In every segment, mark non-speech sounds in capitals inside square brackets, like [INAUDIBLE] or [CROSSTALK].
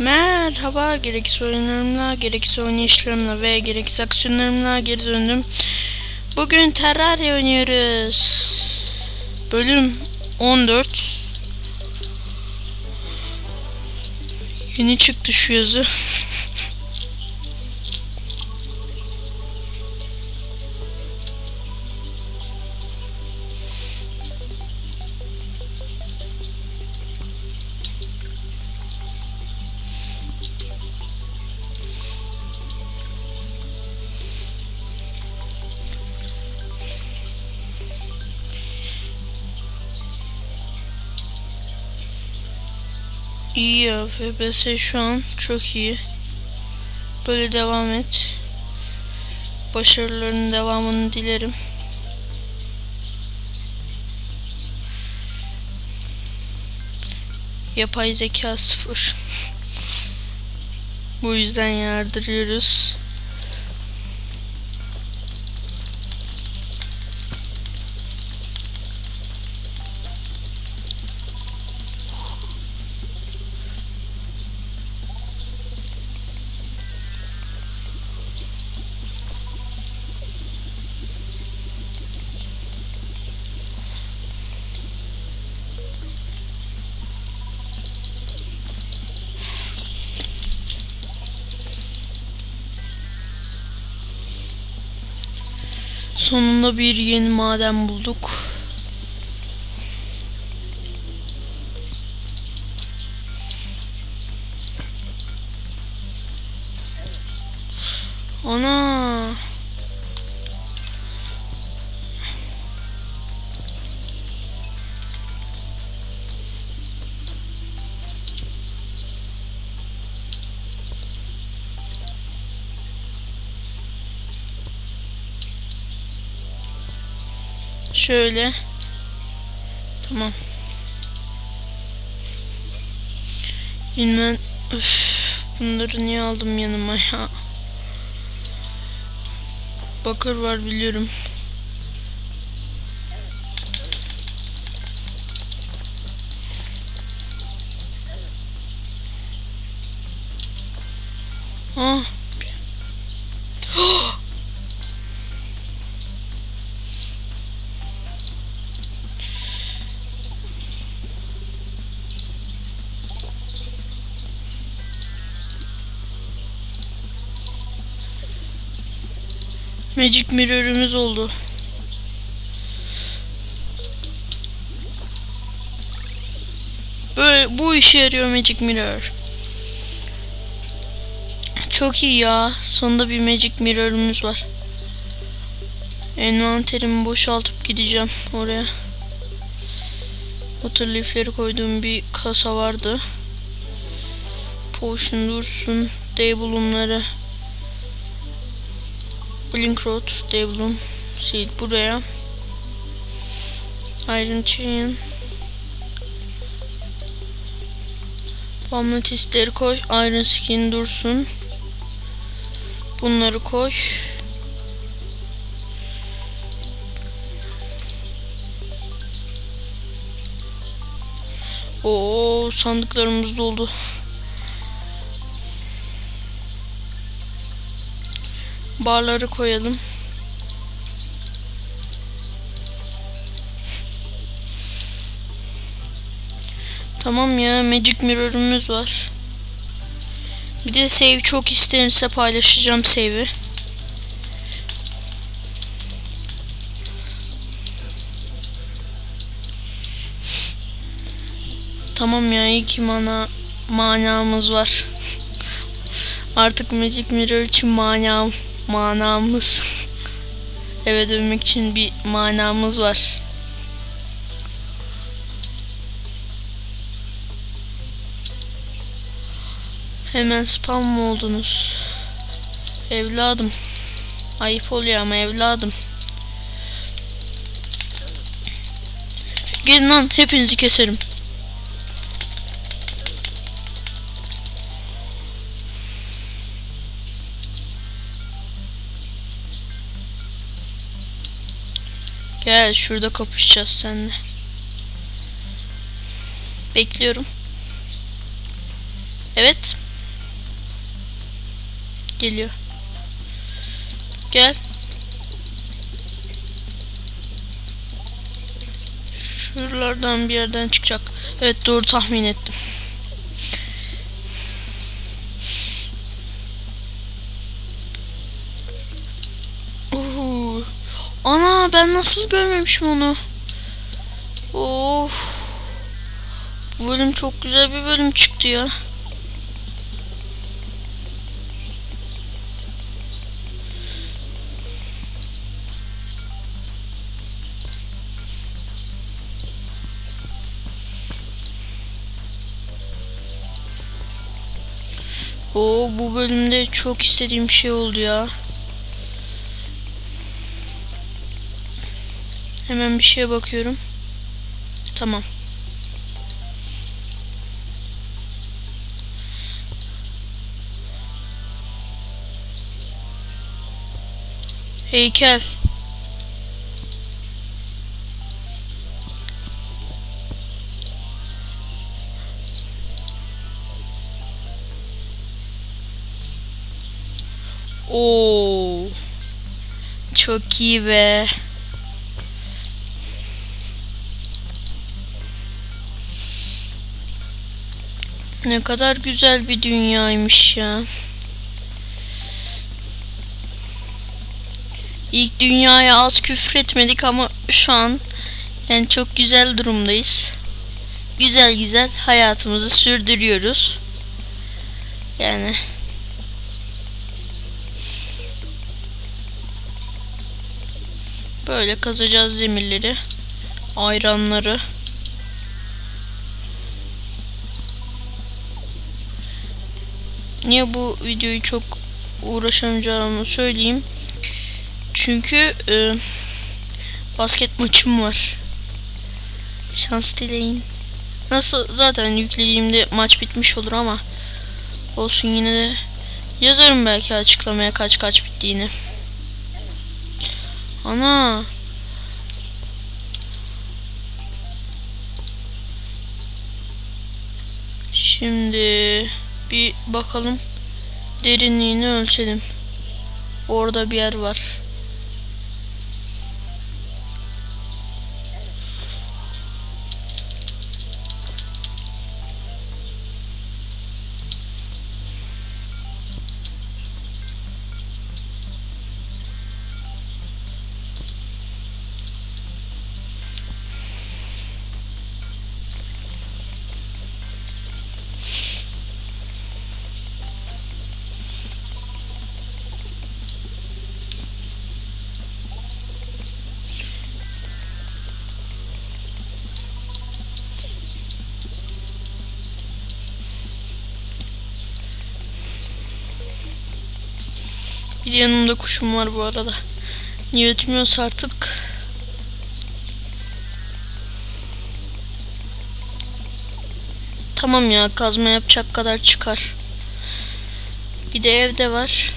Merhaba, gereksiz oyunlarımla, gereksiz oynayışlarımla ve gereksiz aksiyonlarımla geri döndüm. Bugün Terraria oynuyoruz. Bölüm 14. Yeni çıktı şu yazı. [LAUGHS] İyi ya FPS şu an çok iyi. Böyle devam et. Başarıların devamını dilerim. Yapay zeka sıfır. [LAUGHS] Bu yüzden yardırıyoruz. Sonunda bir yeni maden bulduk. Şöyle. Tamam. Bilmem. Üf, bunları niye aldım yanıma ya? Bakır var biliyorum. Magic Mirror'ımız oldu. Böyle bu işe yarıyor Magic Mirror. Çok iyi ya. Sonunda bir Magic Mirror'ımız var. Envanterimi boşaltıp gideceğim oraya. Water leaf'leri koyduğum bir kasa vardı. Potion dursun. Day bulumları. Blink Road, Devlum, Seed buraya. Iron Chain. Palmetistleri koy. Iron Skin dursun. Bunları koy. Oo sandıklarımız doldu. Barları koyalım. Tamam ya Magic Mirror'ımız var. Bir de save çok istenirse paylaşacağım save'i. Tamam ya iki mana manamız var. [LAUGHS] Artık Magic Mirror için manam manamız eve dönmek için bir manamız var. Hemen spam mı oldunuz? Evladım. Ayıp oluyor ama evladım. Gelin lan hepinizi keserim. Gel şurada kapışacağız seninle. Bekliyorum. Evet. Geliyor. Gel. Şuralardan bir yerden çıkacak. Evet doğru tahmin ettim. Ben nasıl görmemişim onu. Of. Bu bölüm çok güzel bir bölüm çıktı ya. Oo bu bölümde çok istediğim şey oldu ya. Hemen bir şeye bakıyorum. Tamam. Heykel. Oo. Çok iyi be. Ne kadar güzel bir dünyaymış ya. İlk dünyaya az küfretmedik ama şu an yani çok güzel durumdayız. Güzel güzel hayatımızı sürdürüyoruz. Yani böyle kazacağız zemirleri, ayranları. Niye bu videoyu çok uğraşamayacağımı söyleyeyim. Çünkü e, basket maçım var. Şans dileyin. Nasıl zaten yüklediğimde maç bitmiş olur ama olsun yine de yazarım belki açıklamaya kaç kaç bittiğini. Ana. Şimdi bir bakalım derinliğini ölçelim. Orada bir yer var. Bir yanımda kuşum var bu arada. Niye ötmüyorsa artık. Tamam ya kazma yapacak kadar çıkar. Bir de evde var.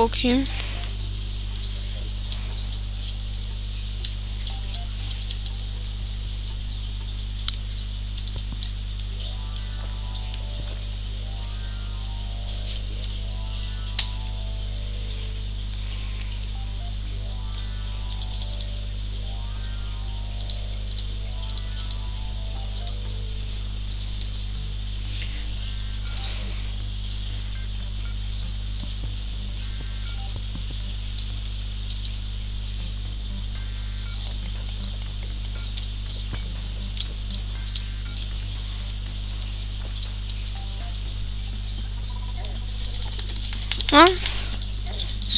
Bakayım. Lan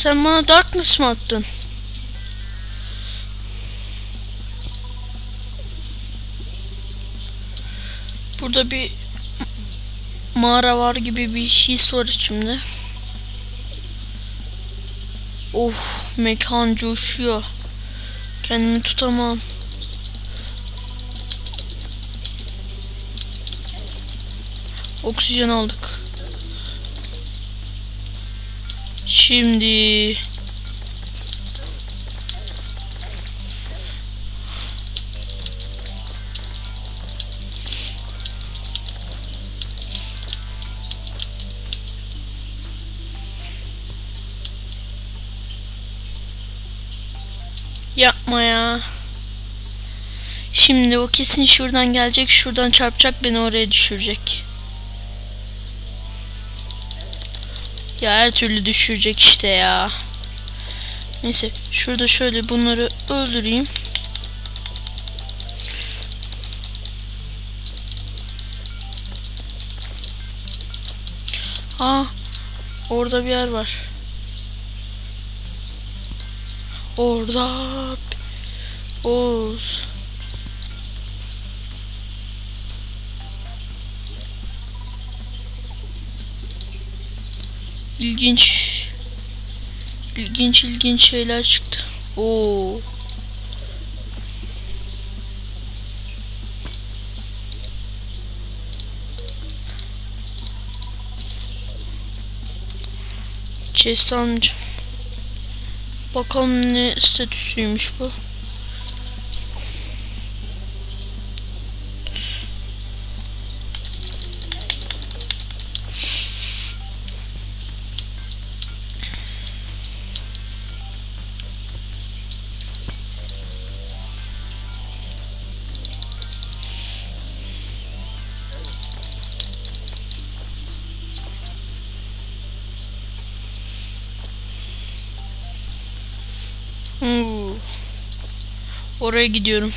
sen bana darkness mı attın? Burada bir mağara var gibi bir his var içimde. Oh mekan coşuyor. Kendimi tutamam. Oksijen aldık. Şimdi Yapma ya. Şimdi o kesin şuradan gelecek, şuradan çarpacak, beni oraya düşürecek. Ya her türlü düşürecek işte ya. Neyse, şurada şöyle bunları öldüreyim. Aa, orada bir yer var. Orada Oğuz. İlginç. İlginç ilginç şeyler çıktı. Oo. Chest almayacağım. Bakalım ne statüsüymüş bu. Hmm. Oraya gidiyorum.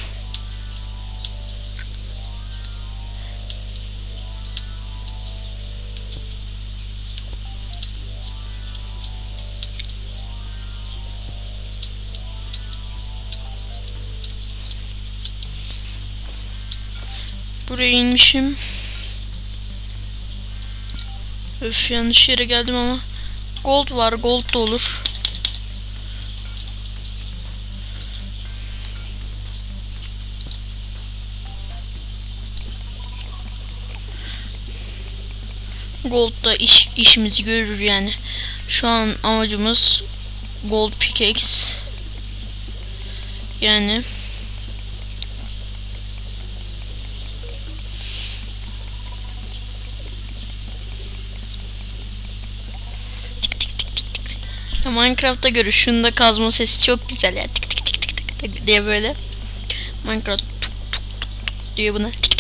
Buraya inmişim. Öf yanlış yere geldim ama. Gold var, gold da olur. Gold da iş, işimizi görür yani. Şu an amacımız Gold Pickaxe. Yani Ya Minecraft'ta görür. Şunda kazma sesi çok güzel ya. Tık tık tık tık tık diye böyle. Minecraft tuk tuk tuk diyor buna. Tık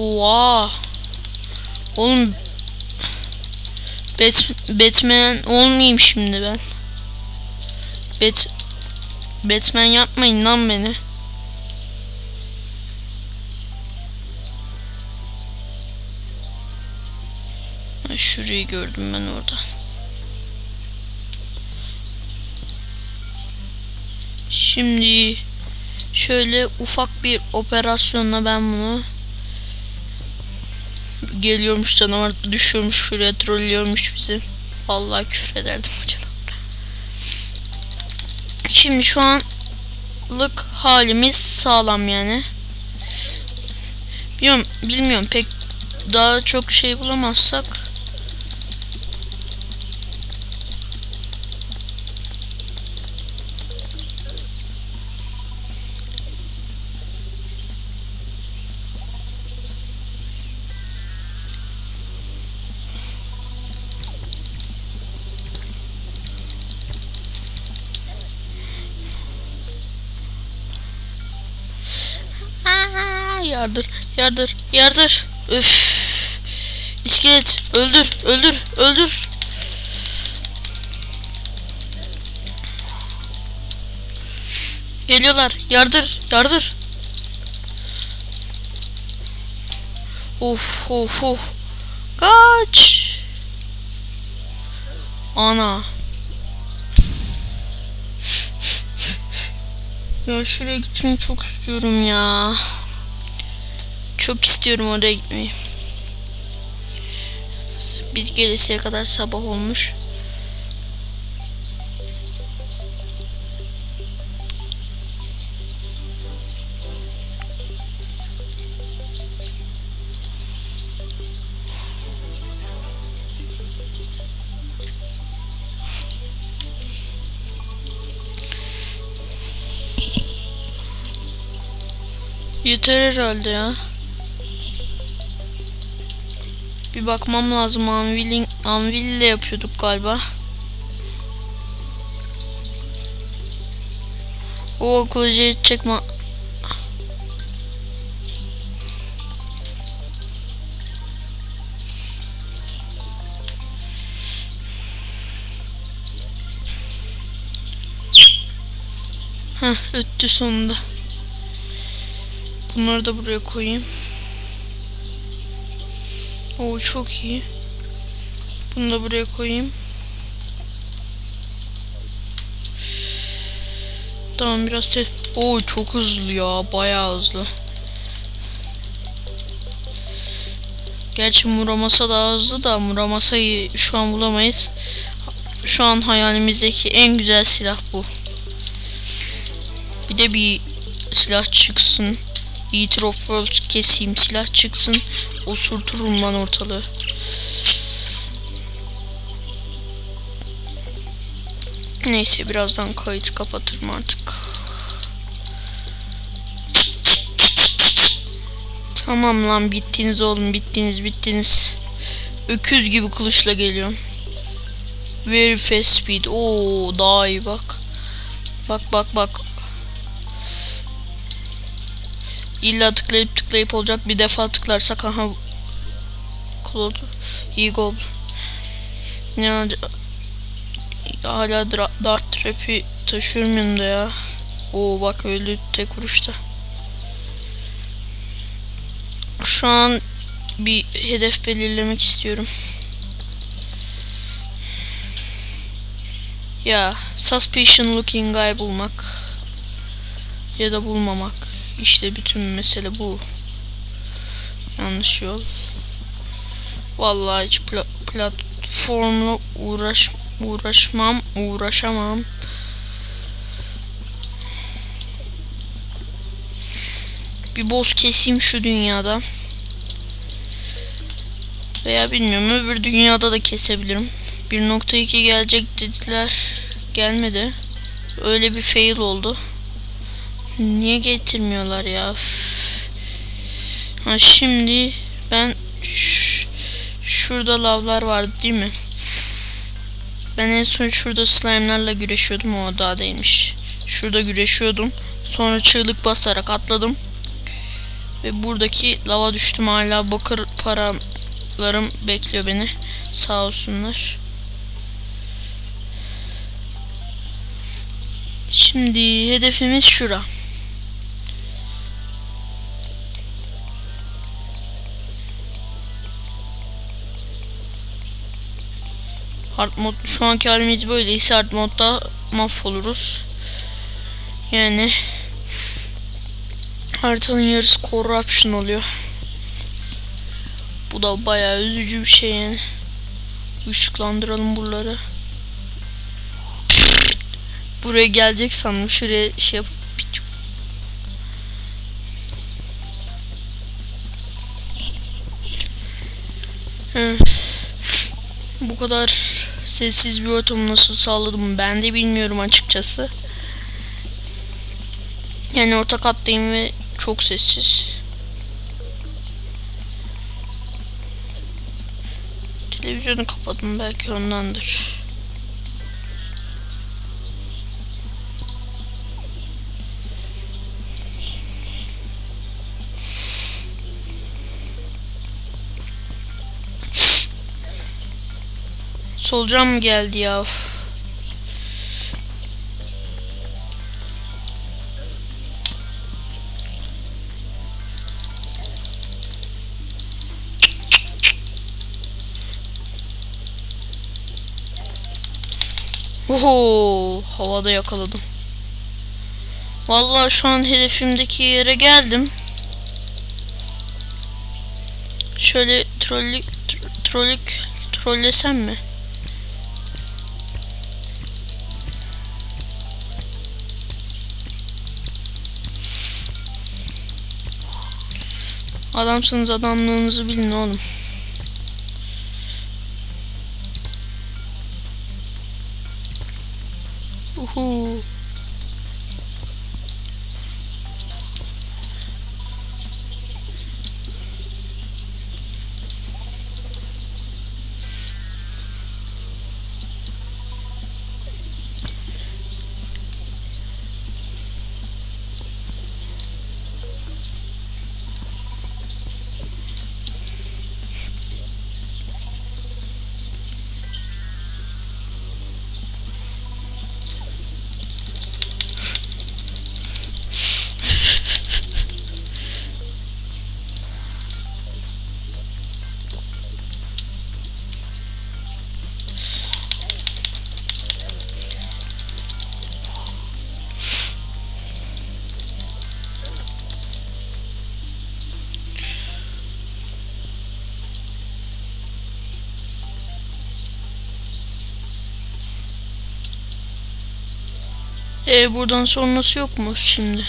Oha. Oğlum Bat Batman olmayayım şimdi ben. Bat Batman yapmayın lan beni. Şurayı gördüm ben orada. Şimdi şöyle ufak bir operasyonla ben bunu geliyormuş canavar düşüyormuş şuraya trollüyormuş bizi. Vallahi küfür ederdim o canavar. Şimdi şu anlık halimiz sağlam yani. Bilmiyorum, bilmiyorum pek daha çok şey bulamazsak yardır, yardır, yardır. Üf. İskelet, öldür, öldür, öldür. Geliyorlar, yardır, yardır. Of, of, of. Kaç. Ana. Ya şuraya gitmeyi çok istiyorum ya. Çok istiyorum oraya gitmeyi. Biz gelesiye kadar sabah olmuş. Yeter herhalde ya. Bir bakmam lazım. Anvil'in Anvil ile yapıyorduk galiba. O kılıcı ma Heh, öttü sonunda. Bunları da buraya koyayım. Oo çok iyi. Bunu da buraya koyayım. Tamam biraz ses. Oo çok hızlı ya. Bayağı hızlı. Gerçi Muramasa daha hızlı da Muramasa'yı şu an bulamayız. Şu an hayalimizdeki en güzel silah bu. Bir de bir silah çıksın. Eater of Worlds keseyim silah çıksın. Osurturum lan ortalığı. Neyse birazdan kayıt kapatırım artık. Tamam lan bittiniz oğlum bittiniz bittiniz. Öküz gibi kılıçla geliyorum. Very fast speed. Oo daha iyi bak. Bak bak bak. İlla tıklayıp tıklayıp olacak. Bir defa tıklarsak aha. Claude Eagle. Ya hala dart trap'i taşıyorum yanımda ya. Oo bak öldü tek vuruşta. Şu an bir hedef belirlemek istiyorum. Ya suspicion looking guy bulmak ya da bulmamak işte bütün mesele bu. Yanlış yol. Vallahi hiç pla platformla uğraş uğraşmam, uğraşamam. Bir boss keseyim şu dünyada. Veya bilmiyorum öbür dünyada da kesebilirim. 1.2 gelecek dediler. Gelmedi. Öyle bir fail oldu. Niye getirmiyorlar ya? Ha şimdi ben şurada lavlar vardı değil mi? Ben en son şurada slime'larla güreşiyordum o daha değilmiş. Şurada güreşiyordum. Sonra çığlık basarak atladım. Ve buradaki lava düştüm hala bakır paralarım bekliyor beni. Sağ olsunlar. Şimdi hedefimiz şura. Hard mod şu anki halimiz böyleyse hard modda mahvoluruz. Yani haritanın yarısı corruption oluyor. Bu da bayağı üzücü bir şey yani. Işıklandıralım buraları. Buraya gelecek sandım. Şuraya şey yapıp Bu kadar sessiz bir ortamı nasıl sağladım ben de bilmiyorum açıkçası. Yani orta kattayım ve çok sessiz. Televizyonu kapadım belki ondandır. Solucan mı geldi ya? Oho, havada yakaladım. Vallahi şu an hedefimdeki yere geldim. Şöyle trollük trollük Trollesem mi? Adamsınız adamlığınızı bilin oğlum. Uhu. E buradan sonrası yok mu şimdi?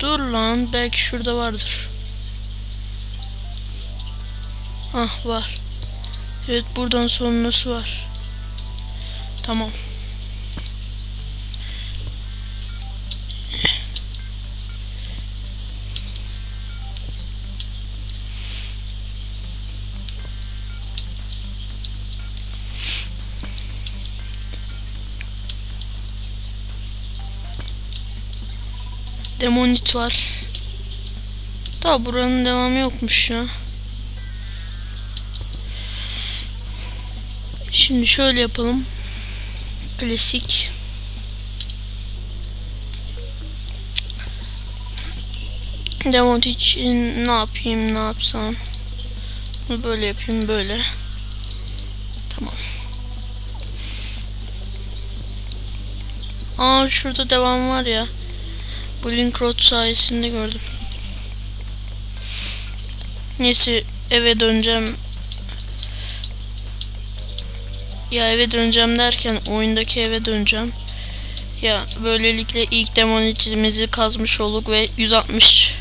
Dur lan belki şurada vardır. Ah var. Evet buradan sonrası var. Tamam. Demonit var. Daha buranın devamı yokmuş ya. Şimdi şöyle yapalım. Klasik. Demont için ne yapayım ne yapsam. Böyle yapayım böyle. Tamam. Aa şurada devam var ya. Bu link road sayesinde gördüm. Neyse eve döneceğim. Ya eve döneceğim derken oyundaki eve döneceğim. Ya böylelikle ilk demonitimizi kazmış olduk ve 160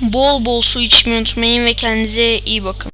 Bol bol su içmeyi unutmayın ve kendinize iyi bakın.